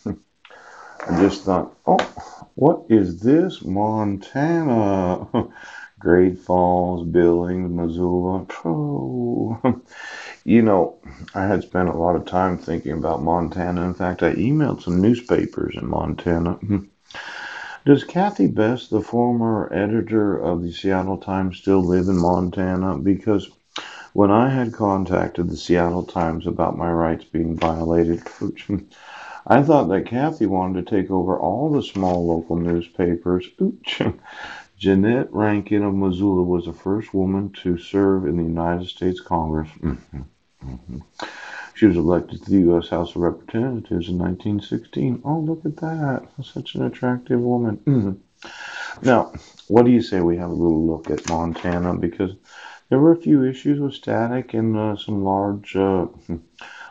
I just thought, oh, what is this? Montana. Great Falls, Billings, Missoula. Oh. you know, I had spent a lot of time thinking about Montana. In fact, I emailed some newspapers in Montana. Does Kathy Best, the former editor of the Seattle Times, still live in Montana? Because when I had contacted the Seattle Times about my rights being violated, I thought that Kathy wanted to take over all the small local newspapers. Jeannette Rankin of Missoula was the first woman to serve in the United States Congress. Mm-hmm. Mm-hmm. She was elected to the U.S. House of Representatives in 1916. Oh, look at that. Such an attractive woman. Mm-hmm. Now, what do you say we have a little look at Montana? Because there were a few issues with static and uh, some large. Uh,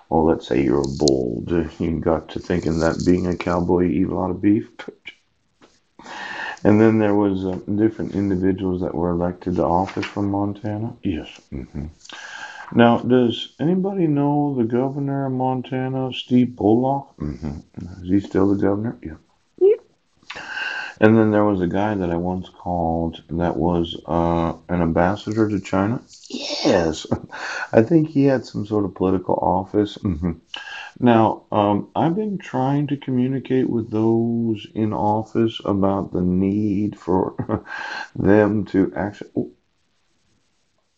well, let's say you're a bold. You got to thinking that being a cowboy, you eat a lot of beef. And then there was uh, different individuals that were elected to office from Montana. Yes. Mm-hmm. Now, does anybody know the governor of Montana, Steve Bullock? Mm-hmm. Is he still the governor? Yeah. And then there was a guy that I once called that was uh, an ambassador to China. Yes, I think he had some sort of political office. Mm-hmm. Now, um, I've been trying to communicate with those in office about the need for them to actually.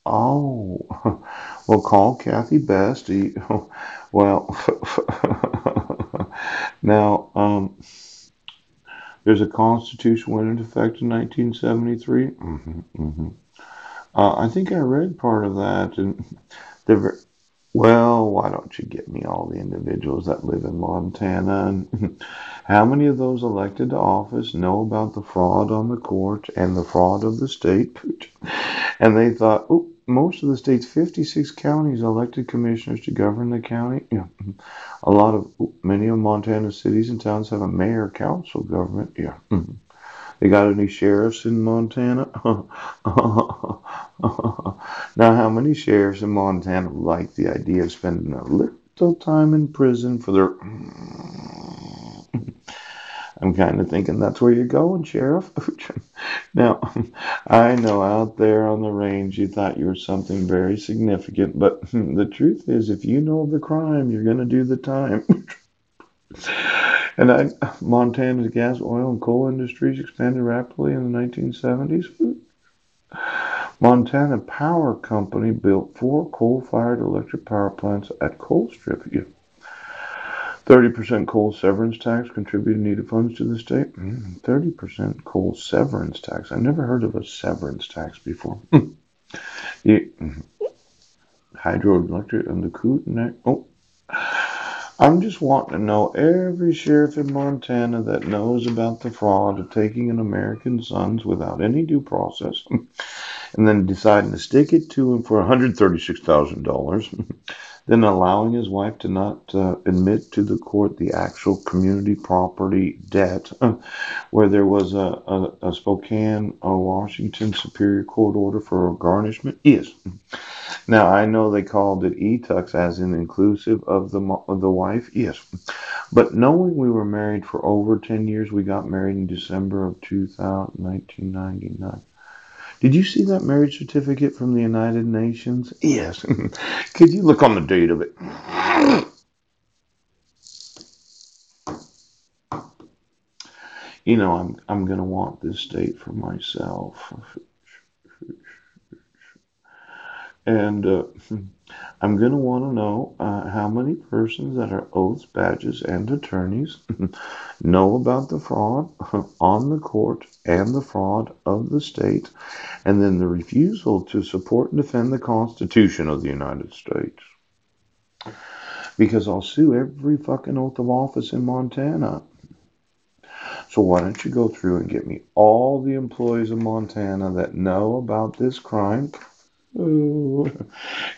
Oh, well, call Kathy Best. Well, now, um, there's a constitution went into effect in 1973. Mm-hmm, mm-hmm. Uh, I think I read part of that, and the well, why don't you get me all the individuals that live in Montana? And how many of those elected to office know about the fraud on the court and the fraud of the state? And they thought, oh, most of the state's 56 counties elected commissioners to govern the county. Yeah. A lot of, many of Montana's cities and towns have a mayor council government. Yeah. Mm-hmm. They got any sheriffs in Montana? now, how many sheriffs in Montana like the idea of spending a little time in prison for their. I'm kind of thinking that's where you're going, Sheriff. now, I know out there on the range you thought you were something very significant, but the truth is, if you know the crime, you're going to do the time. And I, Montana's gas, oil, and coal industries expanded rapidly in the 1970s. Montana Power Company built four coal-fired electric power plants at Colstrip. 30% coal severance tax contributed needed funds to the state. 30% mm, coal severance tax. I've never heard of a severance tax before. Mm-hmm. hydroelectric and the Kootenai. Oh, I'm just wanting to know every sheriff in Montana that knows about the fraud of taking an American sons without any due process and then deciding to stick it to him for $136,000 then allowing his wife to not uh, admit to the court the actual community property debt, where there was a, a, a Spokane, a Washington Superior Court order for garnishment? Yes. Now I know they called it et ux, as in inclusive of the of the wife. Yes, but knowing we were married for over ten years, we got married in December of 2000, 1999. Did you see that marriage certificate from the United Nations? Yes. Could you look on the date of it? You know, I'm I'm gonna want this date for myself. And uh, I'm going to want to know uh, how many persons that are oaths, badges, and attorneys know about the fraud on the court and the fraud of the state, and then the refusal to support and defend the Constitution of the United States. Because I'll sue every fucking oath of office in Montana. So why don't you go through and get me all the employees of Montana that know about this crime? Ooh.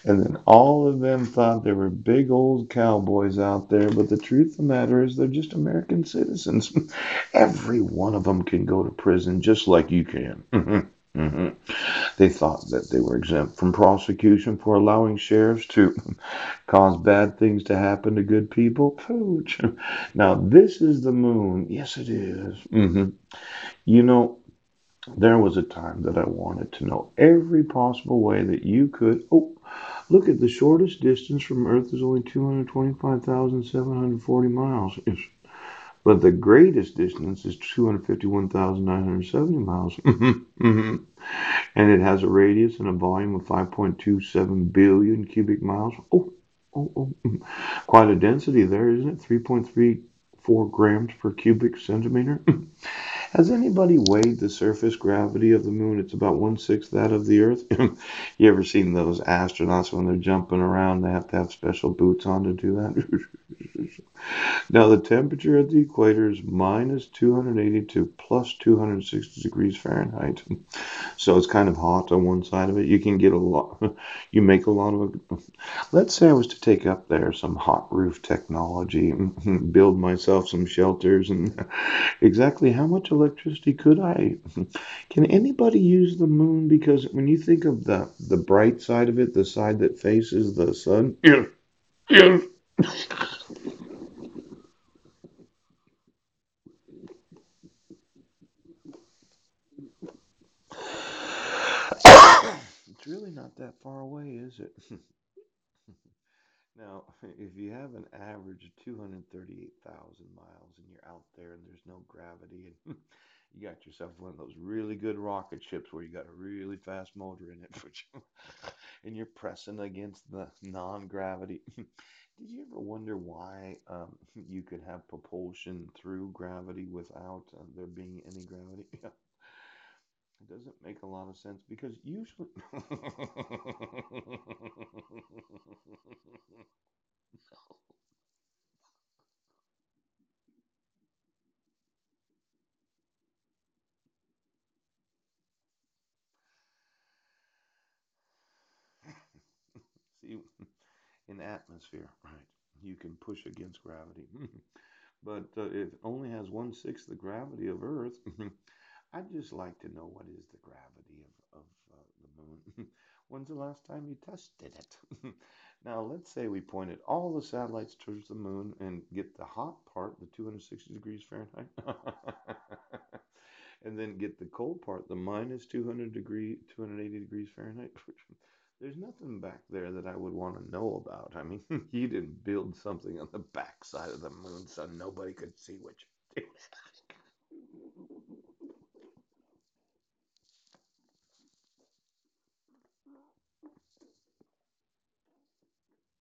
And then all of them thought they were big old cowboys out there, but the truth of the matter is they're just American citizens. Every one of them can go to prison just like you can. They thought that they were exempt from prosecution for allowing sheriffs to cause bad things to happen to good people. Pooch. Now, this is the moon. Yes, it is. hmm You know, there was a time that I wanted to know every possible way that you could. Oh, look at the shortest distance from Earth is only 225,740 miles. But the greatest distance is 251,970 miles. And it has a radius and a volume of 5.27 billion cubic miles. Oh, oh, oh. Quite a density there, isn't it? 3.34 grams per cubic centimeter. Has anybody weighed the surface gravity of the moon? It's about one sixth that of the Earth. you ever seen those astronauts when they're jumping around? They have to have special boots on to do that. Now, the temperature at the equator is minus 280 to plus 260 degrees Fahrenheit. So it's kind of hot on one side of it. You can get a lot, you make a lot of it. Let's say I was to take up there some hot roof technology, build myself some shelters, and exactly how much electricity could I? Can anybody use the moon? Because when you think of the, the bright side of it, the side that faces the sun, yes, yes. It's really not that far away, is it? Now, if you have an average of 238,000 miles and you're out there and there's no gravity and you got yourself one of those really good rocket ships where you got a really fast motor in it which, and you're pressing against the non-gravity. Did you ever wonder why um, you could have propulsion through gravity without uh, there being any gravity? It doesn't make a lot of sense because usually See, in atmosphere, right, you can push against gravity. But uh, it only has one sixth the gravity of Earth. I'd just like to know what is the gravity of, of uh, the moon. When's the last time you tested it? Now, let's say we pointed all the satellites towards the moon and get the hot part, the 260 degrees Fahrenheit, and then get the cold part, the minus 200 degree, 280 degrees Fahrenheit. There's nothing back there that I would want to know about. I mean, he didn't build something on the backside of the moon so nobody could see what you do.